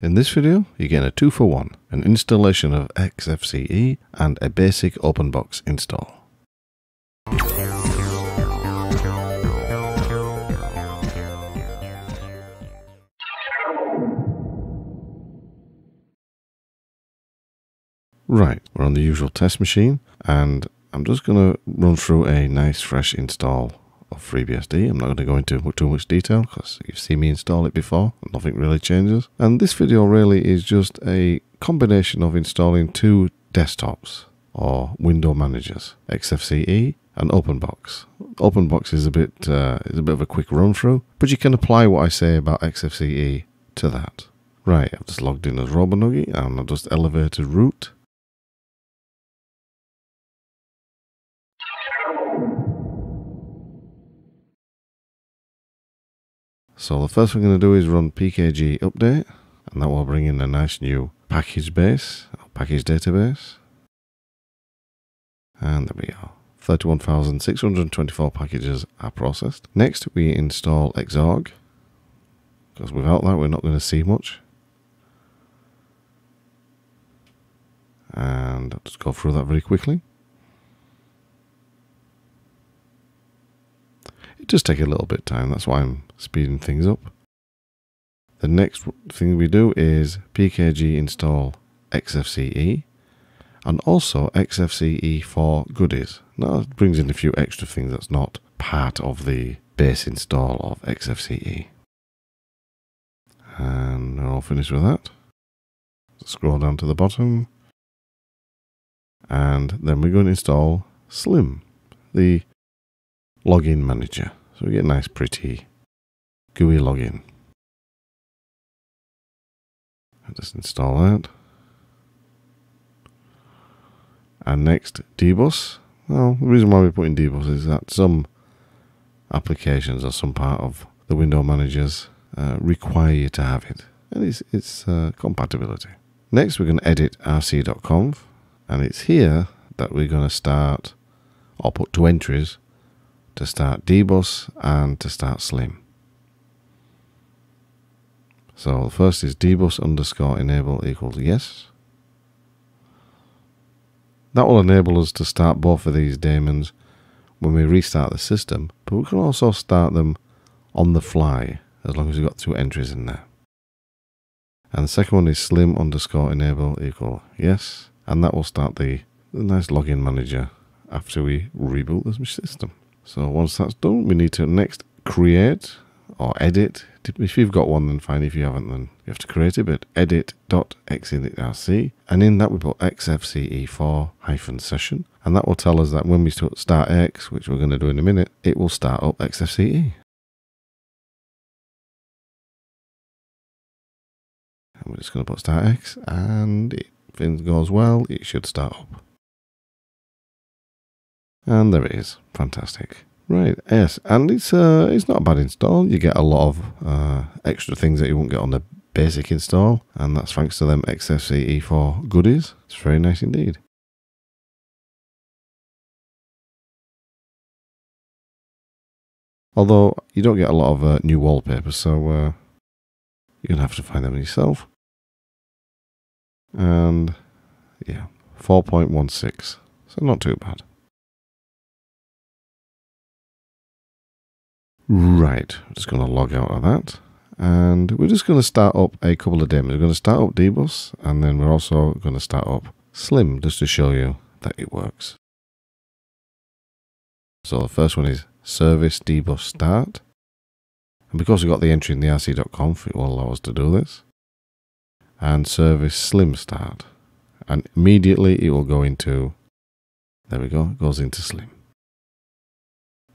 In this video, you're getting a 2 for 1, an installation of XFCE and a basic OpenBox install. Right, we're on the usual test machine and I'm just going to run through a nice fresh install of FreeBSD. I'm not going to go into too much detail because you've seen me install it before nothing really changes. And this video really is just a combination of installing two desktops or window managers, XFCE and OpenBox. OpenBox is a bit uh, is a bit of a quick run through, but you can apply what I say about XFCE to that. Right, I've just logged in as RoboNuggie and I've just elevated root So the first thing I'm going to do is run pkg update and that will bring in a nice new package base, package database. And there we are. 31,624 packages are processed. Next we install Xorg because without that we're not going to see much. And I'll just go through that very quickly. Does take a little bit of time, that's why I'm speeding things up. The next thing we do is pkg install xfce and also xfce4 goodies. Now that brings in a few extra things that's not part of the base install of xfce. And we're all finished with that. Scroll down to the bottom. And then we're going to install Slim, the login manager. So we get a nice pretty GUI login. I'll just install that. And next, dbus. Well, the reason why we're putting dbus is that some applications or some part of the window managers uh, require you to have it. And it's, it's uh, compatibility. Next, we're going to edit rc.conf. And it's here that we're going to start or put two entries to start dbus and to start slim. So the first is dbus underscore enable equals yes. That will enable us to start both of these daemons when we restart the system, but we can also start them on the fly as long as we've got two entries in there. And the second one is slim underscore enable equal yes, and that will start the, the nice login manager after we reboot the system. So once that's done, we need to next create or edit. If you've got one, then fine. If you haven't, then you have to create it. But edit.xinitRC. And in that, we put xfce4 hyphen session. And that will tell us that when we start X, which we're going to do in a minute, it will start up xfce. And we're just going to put start X. And if things goes well, it should start up. And there it is. Fantastic. Right, yes, and it's uh, it's not a bad install. You get a lot of uh, extra things that you won't get on the basic install, and that's thanks to them XFCE4 goodies. It's very nice indeed. Although you don't get a lot of uh, new wallpapers, so uh, you'll have to find them yourself. And yeah, 4.16, so not too bad. Right, I'm just going to log out of that. And we're just going to start up a couple of daemons. We're going to start up dbus, and then we're also going to start up Slim, just to show you that it works. So the first one is service dbus start. And because we've got the entry in the rc.conf, it will allow us to do this. And service slim start. And immediately it will go into, there we go, it goes into slim.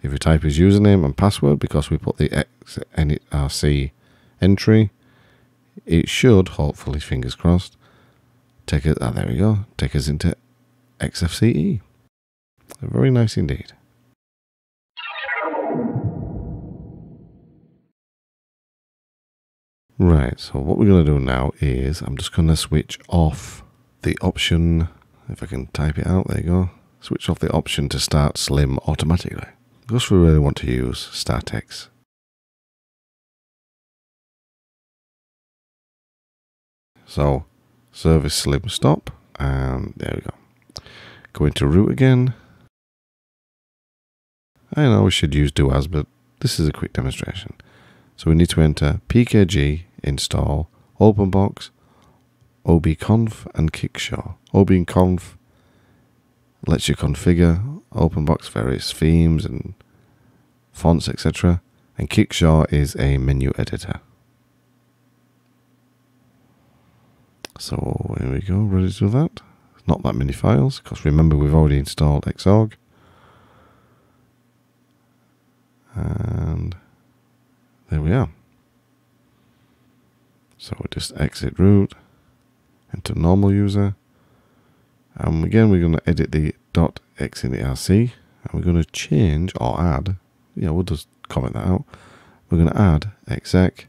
If you type his username and password, because we put the XNRC entry, it should, hopefully, fingers crossed, take it, ah, there we go, take us into XFCE. Very nice indeed. Right, so what we're going to do now is I'm just going to switch off the option, if I can type it out, there you go, switch off the option to start slim automatically because we really want to use StartX. So service slim stop and there we go. Go into root again. I know we should use doas, but this is a quick demonstration. So we need to enter pkg install openbox obconf and kickshaw. obconf lets you configure openbox various themes and fonts etc and kickshaw is a menu editor. So here we go, ready to do that. Not that many files, because remember we've already installed Xorg. And there we are. So we just exit root into normal user. And again, we're going to edit the .xinitrc and we're going to change or add, yeah, we'll just comment that out. We're going to add exec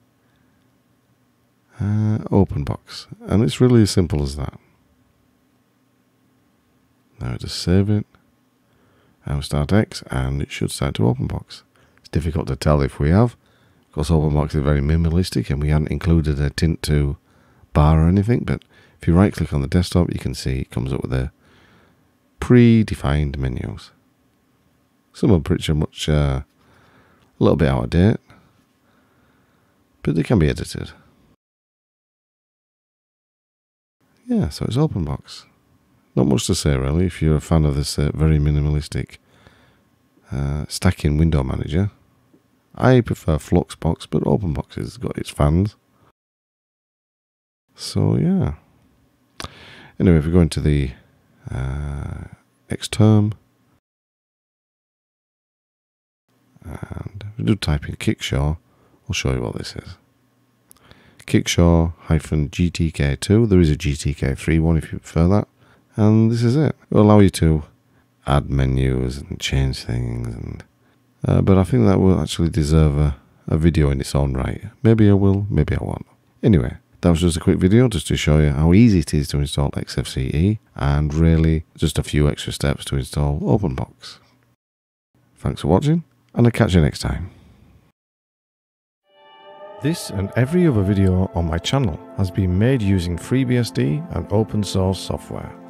uh, openbox. And it's really as simple as that. Now just save it. And start X and it should start to OpenBox. It's difficult to tell if we have. Of course OpenBox is very minimalistic and we haven't included a tint2 bar or anything. But if you right click on the desktop you can see it comes up with a pre-defined menus. Some are pretty much uh, a little bit out of date. But they can be edited. Yeah, so it's OpenBox. Not much to say really if you're a fan of this uh, very minimalistic uh, stacking window manager. I prefer Fluxbox, but OpenBox has got its fans. So yeah. Anyway, if we go into the uh, term, and if we do type in Kickshaw, I'll show you what this is. Kickshaw-GTK2. There is a GTK3 one if you prefer that. And this is it. It will allow you to add menus and change things. and uh, But I think that will actually deserve a, a video in its own right. Maybe I will, maybe I won't. Anyway, that was just a quick video just to show you how easy it is to install XFCE and really just a few extra steps to install OpenBox. Thanks for watching and I'll catch you next time. This and every other video on my channel has been made using FreeBSD and open source software.